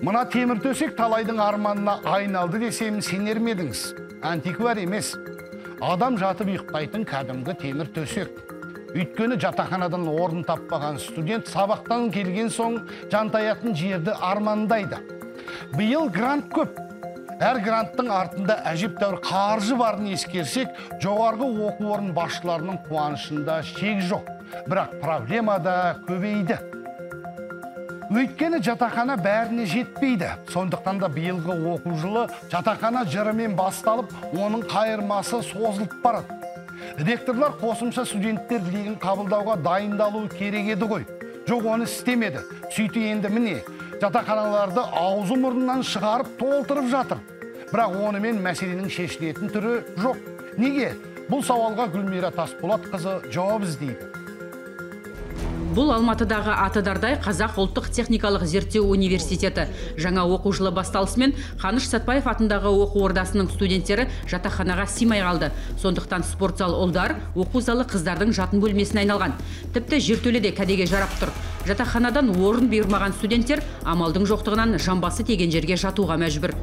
мына темір төсек талайдың арманына айналды десем сенер ме едіңіз? Антиквар емес. Адам жатып ұйықтайтын кәдімгі темір төсек. Өйткені жатақханадан орын таппаған студент сабақтан келген соң жантаятын жерді армандайды. Биыл грант көп. Әр гранттың артында әжептәуір қаржы барын ескерсек жоғарғы оқу орын басшыларының қуанышында шек жоқ. Бірақ проблема да көбейді. Өйткені жатақхана бәріне жетпейді. Сондықтан да биылғы оқу жылы жатақхана жырымен басталып оның қайырмасы созылып барады. Ректорлар қосымша студенттер легін қабылдауға дайындалу керек еді ғой. Жоқ оны істемеді. Сөйтіп енді міне жатақханаларды аузы мұрнынан шығарып толтырып жатыр. Бірақ онымен мәселенің шешілетін түрі жоқ. Неге? Бұл сауалға гүлмира тасболатқызы жауап іздейді. Бұл алматыдағы атыдардай қазақ ұлттық техникалық зерттеу университеті. Жаңа оқу жылы басталысымен қаныш сәтпаев атындағы оқу ордасының студенттері жатақханаға сыймай қалды. Сондықтан спорт зал ұлдар оқу залы қыздардың жатын бөлмесіне айналған. Тіпті жертөле де кәдеге жарап тұр. Жатақханадан орын бұйырмаған студенттер амалдың жоқтығынан жамбасы тиген жерге жатуға мәжбүр.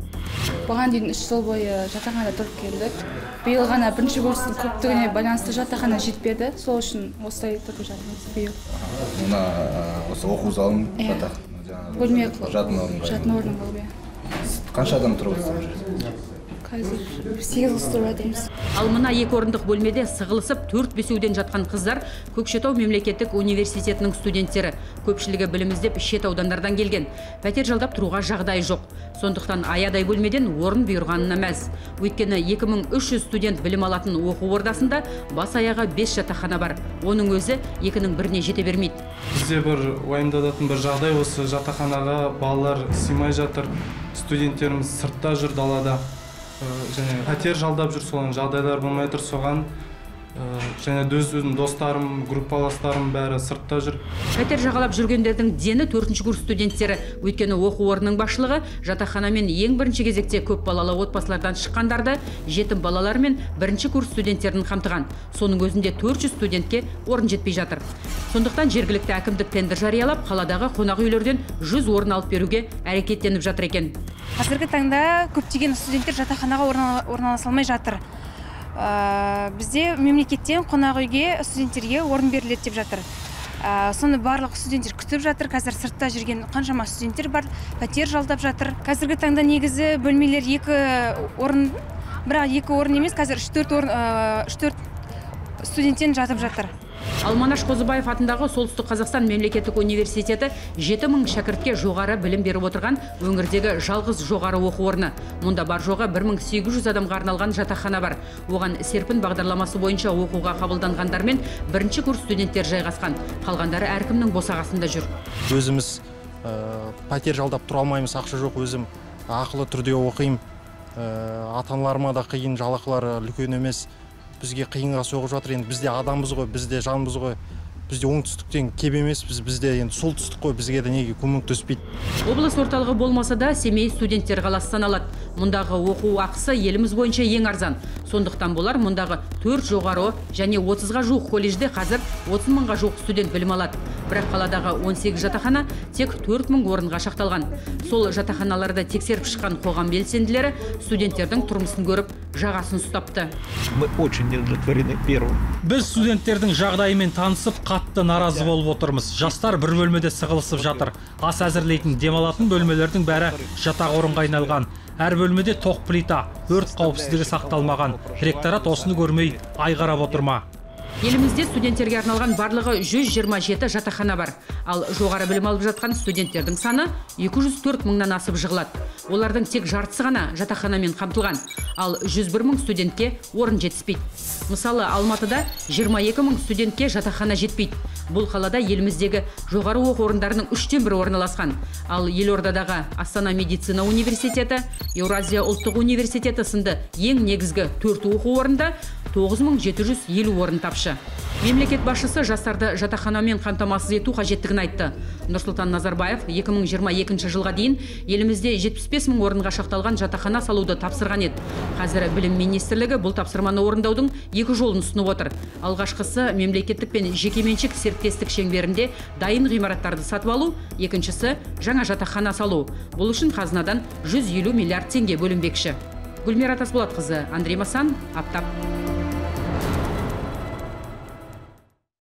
Бұған дейін үш жыл бойы жатақханада тұрып келдік. Биыл ғана бірінші курстың көптігіне байланысты жатақхана жетпеді. Сол үшін осылай тұрып жатырмыз биыл. Мына осы оқу залын Иә. жатақ бөлме жатын орынға жатын орны болып иә. Қанша адам тұрып отырсыз? Қазір сегіз қыз тұрып жатырмыз. Ал мына екі орындық бөлмеде сығылысып төрт бесеуден жатқан қыздар көкшетау мемлекеттік университетінің студенттері. Көпшілігі білім іздеп шет аудандардан келген. Пәтер жалдап тұруға жағдайы жоқ. Сондықтан аядай бөлмеден орын бұйырғанына мәз. Өйткені 2300 студент білім алатын оқу ордасында бас аяғы бес жатақхана бар. Оның өзі екінің біріне жете бермейді. Бізде бір уайымдататын бір жағдай осы жатақханаға балалар сыймай жатыр. Студенттеріміз сыртта жүр далада. Э, жана пәтер жалдап жүрсө соың жагдайлары болмай тұр соған э, және өз өзім достарым группаластарым бәрі сыртта жүр. Пәтер жағалап жүргендердің дені төртінші курс студенттері. Өйткені оқу орнының басшылығы жатақханамен ең бірінші кезекте көп балалы отбасылардан шыққандарды жетім балалар мен бірінші курс студенттерін қамтыған. Соның өзінде 400 студентке орын жетпей жатыр. Сондықтан жергілікті әкімдік тендер жариялап қаладағы қонақ үйлерден 100 орын алып беруге әрекеттеніп жатыр екен. Қазіргі таңда көптеген студенттер жатақханаға орнала- орналаса алмай жатыр. Ә, бізде мемлекеттен қонақ үйге студенттерге орын беріледі деп жатыр. Ә, соны барлық студенттер күтіп жатыр. Қазір сыртта жүрген қаншама студенттер бар пәтер жалдап жатыр. Қазіргі таңда негізі бөлмелер екі орын бірақ екі орын емес қазір үш төрт орын ә, үш төрт студенттен жатып жатыр. Ал манаш қозыбаев атындағы солтүстік қазақстан мемлекеттік университеті жеті мың шәкіртке жоғары білім беріп отырған өңірдегі жалғыз жоғары оқу орны. Мұнда бар жоғы 1800 адамға арналған жатақхана бар. Оған серпін бағдарламасы бойынша оқуға қабылданғандар мен бірінші курс студенттер жайғасқан. Қалғандары әркімнің босағасында жүр. Өзіміз ә, пәтер жалдап тұра алмаймыз ақша жоқ өзім ақылы түрде оқимын. Ә, ата аналарыма да қиын жалақылары үлкен емес. Бізге қиынға соғып жатыр. Енді біз де адамбыз ғой біз де жанбыз ғой. Біз де оңтүстіктен кеп емеспіз біз де енді солтүстік қой бізге де неге көмектеспейді облыс орталығы болмаса да семей студенттер қаласы саналады. Мұндағы оқу ақысы еліміз бойынша ең арзан. Сондықтан болар мұндағы төрт жоғары және отызға жуық колледжде қазір 30 мыңға жуық студент білім алады. Бірақ қаладағы 18 жатақхана тек 4 мың орынға шақталған. Сол жатақханаларды тексеріп шыққан қоғам белсенділері студенттердің тұрмысын көріп жағасын ұстапты. Мы очень не удовлетворены первым. біз студенттердің жағдайымен танысып қатты наразы болып отырмыз. Жастар бір бөлмеде сығылысып жатыр. Ас әзірлейтін демалатын бөлмелердің бәрі жатақ орынға айналған. Әр бөлмеде тоқ плита өрт қауіпсіздігі сақталмаған. Ректорат осыны көрмей ай қарап отыр ма елімізде студенттерге арналған барлығы 127 жатақхана бар. Ал жоғары білім алып жатқан студенттердің саны 204 мыңнан асып жығылады. Олардың тек жартысы ғана жатақханамен қамтылған. Ал 101 мың студентке орын жетіспейді. Мысалы алматыда 22 мың студентке жатақхана жетпейді. Бұл қалада еліміздегі жоғары оқу орындарының үштен бірі орналасқан. Ал елордадағы астана медицина университеті еуразия ұлттық университеті сынды ең негізгі төрт оқу орында 9750 орын тапшы. Мемлекет басшысы жастарды жатақханамен қамтамасыз ету қажеттігін айтты. Нұрсұлтан назарбаев 2022 жылға дейін елімізде 75 мың орынға шақталған жатақхана салуды тапсырған еді. Қазір білім министрлігі бұл тапсырманы орындаудың екі жолын ұсынып отыр. Алғашқысы мемлекеттік пен жекеменшік серіктестік шеңберінде дайын ғимараттарды сатып алу екіншісі жаңа жатақхана салу. Бұл үшін қазынадан 150 миллиард теңге бөлінбекші. Гүлмира тасболатқызы андрей масан аптап.